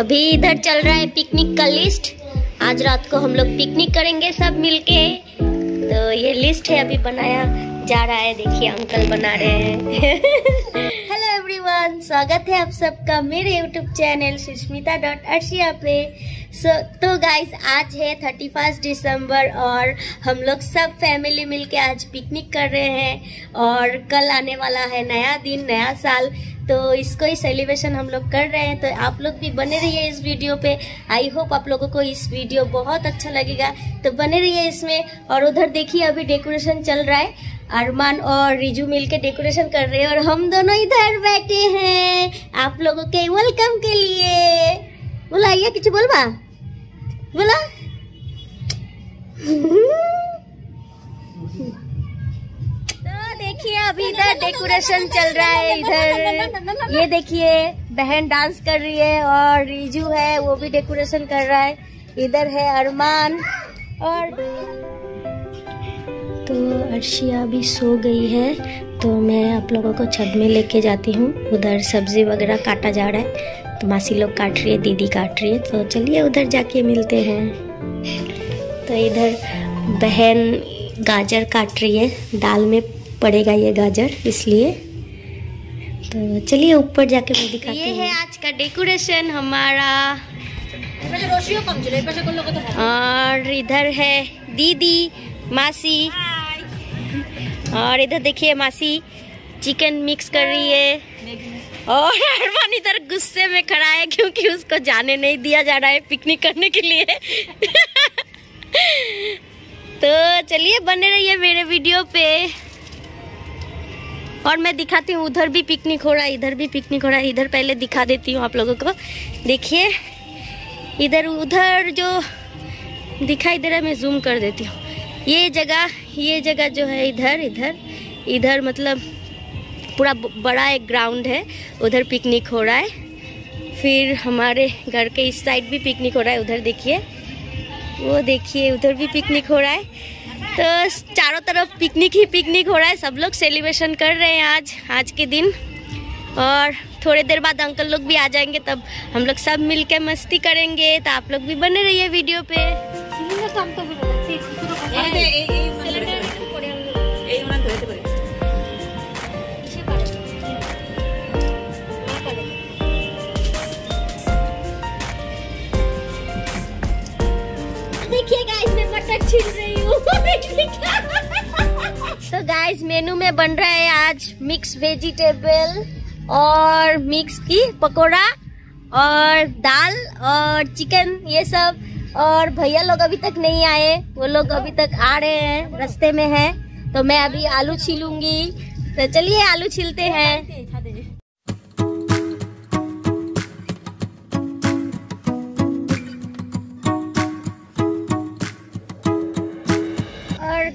अभी इधर चल रहा है पिकनिक का लिस्ट आज रात को हम लोग पिकनिक करेंगे सब मिलके। तो ये लिस्ट है, अभी बनाया जा रहा है। देखिए अंकल बना रहे हैं। हेलो एवरीवन स्वागत है आप सबका मेरे YouTube channel Sushmita dot Arshiya पे सो तो गाइस आज है थर्टी फ़र्स्ट दिसंबर और हम लोग सब फैमिली मिलके आज पिकनिक कर रहे हैं। और कल आने वाला है नया दिन, नया साल। तो इसको ही सेलिब्रेशन हम लोग कर रहे हैं। तो आप लोग भी बने रहिए इस वीडियो पे। आई होप आप लोगों को इस वीडियो बहुत अच्छा लगेगा। तो बने रहिए इसमें और उधर देखिए अभी डेकोरेशन चल रहा है। अरमान और रिजू मिलके डेकोरेशन कर रहे हैं और हम दोनों इधर बैठे हैं। आप लोगों के वेलकम के लिए। बोला आइए कुछ बोलवा। बोला। देखिए, अभी इधर डेकोरेशन चल रहा है इधर। ये देखिए, बहन डांस कर रही है और रिजू है, वो भी डेकोरेशन कर रहा है। इधर है अरमान और तो अर्शिया भी सो गई है तो मैं आप लोगों को छत में लेके जाती हूँ। उधर सब्ज़ी वगैरह काटा जा रहा है तो मासी लोग काट रही है, दीदी काट रही है तो चलिए उधर जाके मिलते हैं। तो इधर बहन गाजर काट रही है, दाल में पड़ेगा ये गाजर इसलिए। तो चलिए ऊपर जाके मैं दिखाती ये है। आज का डेकोरेशन हमारा। और इधर है दीदी मासी। और इधर देखिए मासी चिकन मिक्स कर रही है। और अरमान इधर गुस्से में खड़ा है क्योंकि उसको जाने नहीं दिया जा रहा है पिकनिक करने के लिए। तो चलिए बने रहिए मेरे वीडियो पे। और मैं दिखाती हूँ, उधर भी पिकनिक हो रहा है, इधर भी पिकनिक हो रहा है, इधर पहले दिखा देती हूँ आप लोगों को। देखिए, इधर, उधर जो दिखाई दे रहा है, मैं जूम कर देती हूँ। ये जगह ये जगह जो है, इधर इधर इधर मतलब पूरा बड़ा एक ग्राउंड है, उधर पिकनिक हो रहा है। फिर हमारे घर के इस साइड भी पिकनिक हो रहा है, उधर देखिए। वो देखिए, उधर भी पिकनिक हो रहा है। तो चारों तरफ़ पिकनिक ही पिकनिक हो रहा है। सब लोग सेलिब्रेशन कर रहे हैं आज आज के दिन। और थोड़ी देर बाद अंकल लोग भी आ जाएँगे तब हम लोग सब मिलके मस्ती करेंगे। तो आप लोग भी बने रहिए वीडियो पे। मैं रही तो गाइस मेनू में बन रहा है आज मिक्स वेजिटेबल और मिक्स की पकोड़ा और दाल और चिकन ये सब। और भैया लोग अभी तक नहीं आए, वो लोग अभी तक आ रहे हैं, रास्ते में हैं। तो मैं अभी आलू छीलूँगी। तो चलिए आलू छीलते हैं।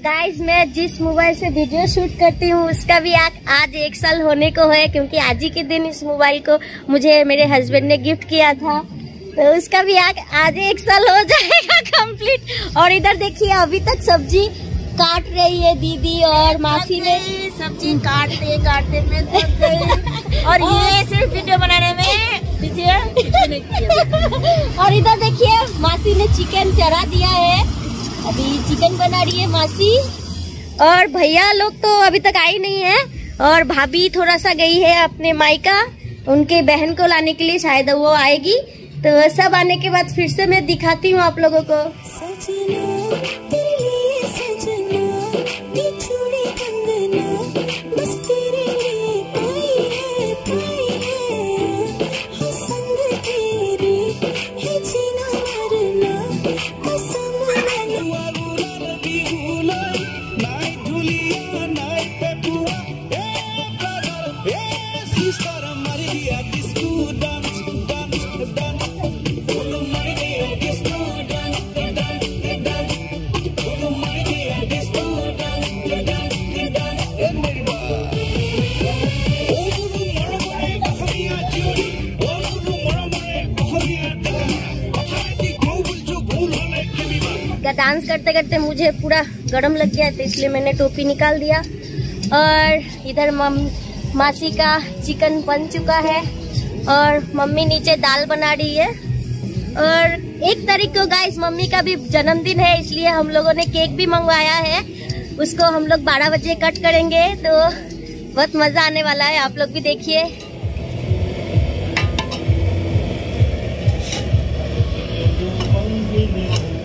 गाइस मैं जिस मोबाइल से वीडियो शूट करती हूँ उसका भी आज एक साल होने को है क्योंकि आज ही के दिन इस मोबाइल को मुझे मेरे हस्बैंड ने गिफ्ट किया था। तो उसका भी आग आज एक साल हो जाएगा कंप्लीट और इधर देखिए अभी तक सब्ज़ी काट रही है दीदी और मासी ने। सब्ज़ी काटते काटते में और ये सिर्फ़ वीडियो बनाने में और इधर देखिए मासी ने चिकन चरा दिया है। अभी चिकन बना रही है मासी। और भैया लोग तो अभी तक आई नहीं है। और भाभी थोड़ा सा गई है अपने मायका। उनके बहन को लाने के लिए शायद वो आएगी। तो सब आने के बाद फिर से मैं दिखाती हूँ आप लोगों को। डांस करते करते मुझे पूरा गर्म लग गया तो इसलिए मैंने टोपी निकाल दिया। और इधर मम, मासी का चिकन बन चुका है, और मम्मी नीचे दाल बना रही है। और एक तारीख को गाइस मम्मी का भी जन्मदिन है, इसलिए हम लोगों ने केक भी मंगवाया है। उसको हम लोग 12 बजे कट करेंगे तो बहुत मज़ा आने वाला है, आप लोग भी देखिए। और ये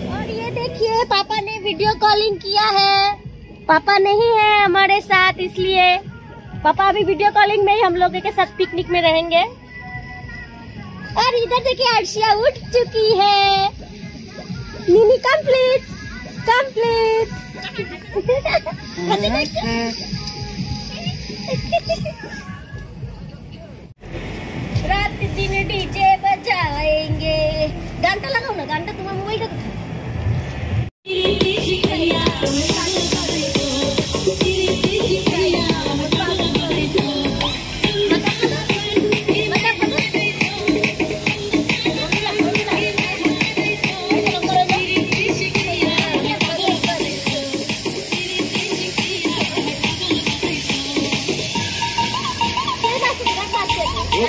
देखिए पापा ने वीडियो कॉलिंग किया है। पापा नहीं है हमारे साथ, इसलिए। पापा अभी वीडियो कॉलिंग में ही हम लोगों के साथ पिकनिक में रहेंगे। और इधर देखिए अर्शिया उठ चुकी है। मिनी कंप्लीट कंप्लीट रात दिन डीजे बजाएँगे। घंटा लगाओ ना, घंटा तुम्हारा मोबाइल का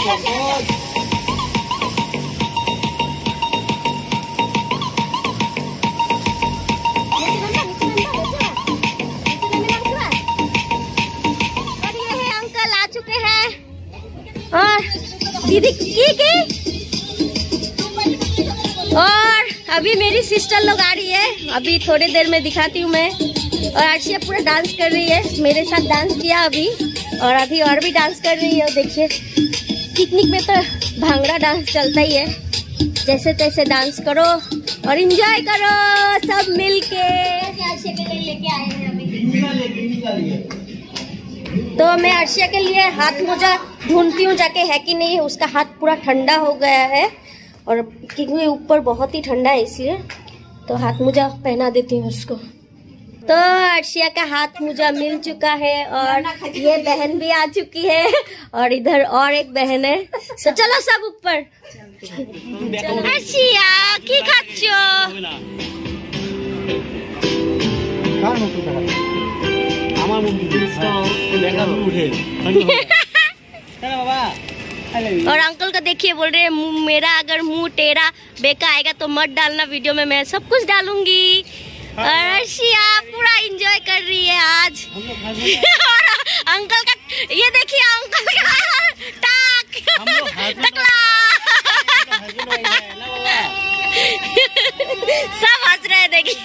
और दीदी की की और अभी मेरी सिस्टर लोग आ रही है। अभी थोड़ी देर में दिखाती हूँ मैं। और आशिया पूरा डांस कर रही है। मेरे साथ डांस किया अभी। और अभी और भी डांस कर रही है। और देखिए पिकनिक में तो भांगड़ा डांस चलता ही है। जैसे तैसे डांस करो और एंजॉय करो सब मिलके। के लेके आए हैं अभी। तो मैं अर्शिया के लिए हाथ मोजा ढूंढती हूँ, जाके है कि नहीं, उसका हाथ पूरा ठंडा हो गया है और क्योंकि ऊपर बहुत ही ठंडा है इसलिए तो हाथ मोजा पहना देती हूँ उसको। तो अर्शिया का हाथ मोजा मिल चुका है और ये बहन भी आ चुकी है और इधर और एक बहन है। तो चलो सब ऊपर। अर्शिया की खाচ্ছো আমার মন্দির দেখা উঠে বাবা और अंकल का देखिए बोल रहे हैं "मुंह- मेरा अगर मुंह टेढ़ा बेका आएगा तो मत डालना वीडियो में मैं सब कुछ डालूंगी और अर्शिया पूरा एंजॉय कर रही है आज और अंकल का ये देखिए अंकल का टाक हम लोग हाथ में- टकला सब हंस रहे हैं देखिए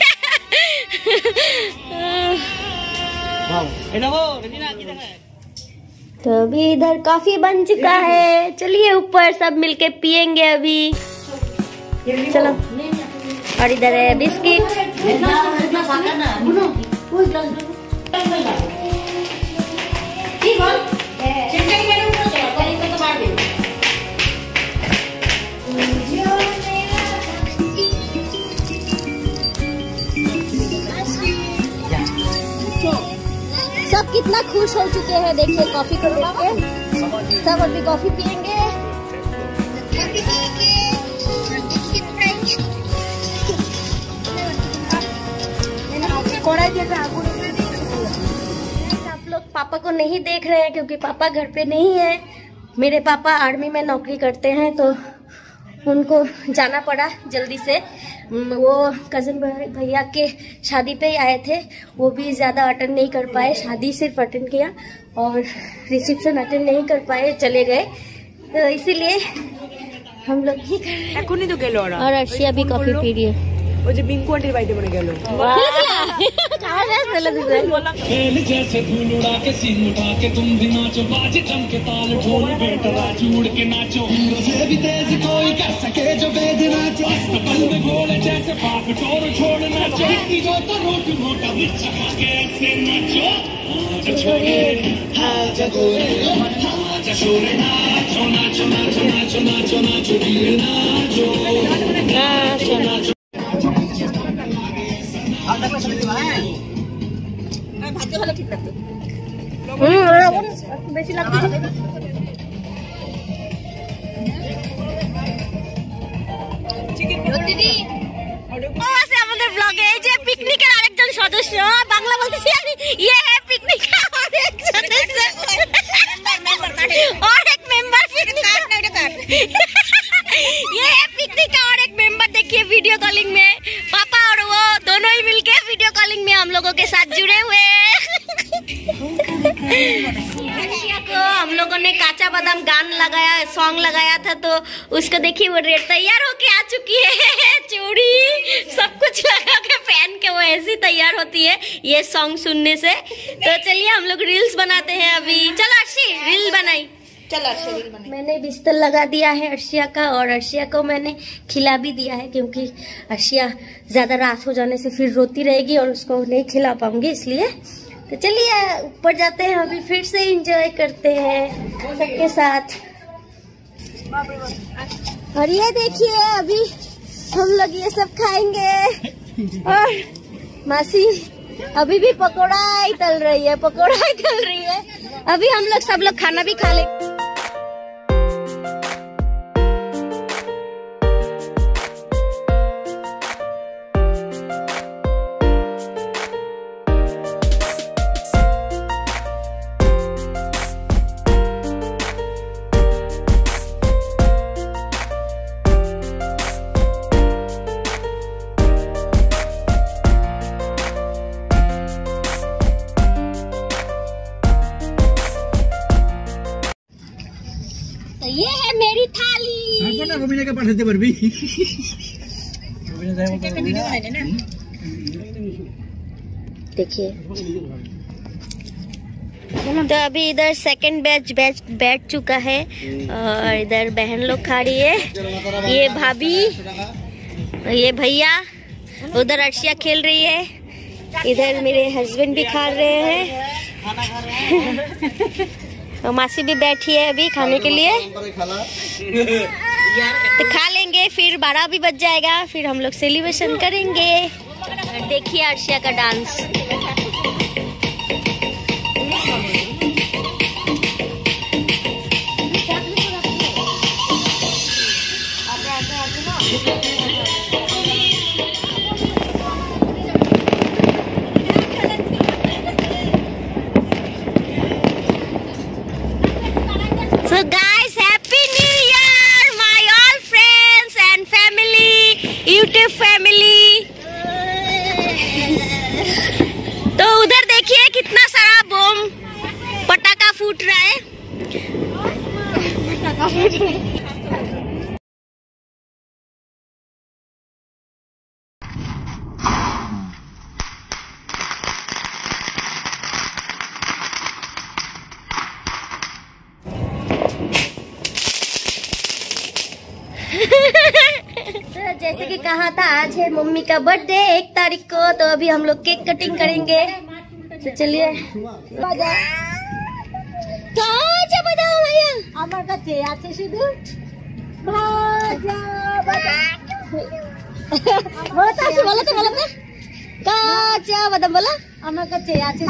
तो अभी इधर कॉफ़ी बन चुका है। चलिए ऊपर सब मिलके पियेंगे अभी। चलो। और इधर है बिस्किट। सब कितना खुश हो चुके हैं, देखिए, कॉफ़ी को देख के। सब अभी कॉफ़ी पियेंगे। आप लोग पापा को नहीं देख रहे हैं क्योंकि पापा घर पे नहीं है। मेरे पापा आर्मी में नौकरी करते हैं तो उनको जाना पड़ा जल्दी से। वो कजन भैया के शादी पे ही आए थे वो भी ज़्यादा अटेंड नहीं कर पाए शादी सिर्फ अटेंड किया और रिसेप्शन अटेंड नहीं कर पाए चले गए तो इसीलिए हम लोग ही कर रहे हैं। এখনই তো গেল ওরা और अर्शिया भी कॉफी पी रही है ওই যে বিঙ্কু আন্টির বাড়িতে মনে গেল खेल जैसे फूल उड़ा के सीन उठा के तुम भी नाचो बाज चम के ताल ढोल बेटरा चूड़ के नाचो से भी तेज कोई कर सके जो बेद नाचो पल गोले जैसे पाप टोर छोड़ नाचो जो तो रोट मोटा बिच के ऐसे नाचो आज छोरे आज गोरे आज छोरे नाचो नाचो नाचो नाचो नाचो नाचो नाचो नाचो আমাদের ব্লগে এই যে পিকনিকের আরেকজন সদস্য। বাংলা বলতেছি আমি। ইয়ে হ্যাঁ, পিকনিক तो उसको देखिए वो रेड तैयार होके आ चुकी है चूड़ी। सब कुछ लगा के पहन के वो ऐसी तैयार होती है ये सॉन्ग सुनने से। तो चलिए हम लोग रील्स बनाते हैं अभी। चलो अर्शी रील बनाई। चलो मैंने बिस्तर लगा दिया है अर्शिया का और अर्शिया को मैंने खिला भी दिया है क्योंकि अर्शिया ज़्यादा रात हो जाने से फिर रोती रहेगी और उसको नहीं खिला पाऊँगी इसलिए। तो चलिए ऊपर जाते हैं अभी फिर से एंजॉय करते हैं सबके साथ। और ये देखिए, अभी हम लोग ये सब खाएँगे। और मासी, अभी भी पकौड़ा ही तल रही है, पकौड़ा ही तल रही है। अभी हम लोग सब लोग खाना भी खा ले ये है मेरी थाली রবীন্দ্রকে পাঠাতে পারবি देखिए तो अभी इधर सेकंड बैच बैच बैठ चुका है और इधर बहन लोग खा रही है ये भाभी ये भैया उधर अर्शिया खेल रही है इधर मेरे हस्बैंड भी खा रहे हैं और मासी भी बैठी है अभी खाने के लिए। तो खा लेंगे फिर बारह भी बज जाएगा फिर हम लोग सेलिब्रेशन करेंगे। देखिए अर्शिया का डांस So मम्मी का बर्थडे एक तारीख को तो अभी हम लोग केक कटिंग करेंगे तो चलिए কাঁচা বাদাম ভাইয়া আমার কাছে আছে শুধু ভাজা বাদাম বলো তো আসি, বলো তো বলো তো কাঁচা বাদাম বলো আমার কাছে আছে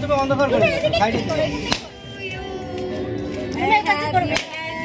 তুমি অন্ধকার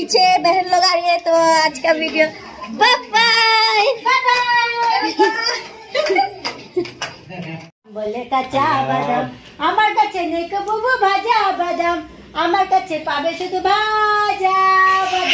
पीछे बहन लोग आ रही है तो आज का वीडियो बाय बाय बोले কাঁচা বাদাম আমার কাছে নেই বুবু ভাজা বাদাম আমার কাছে পাবে শুধু ভাজা বাদাম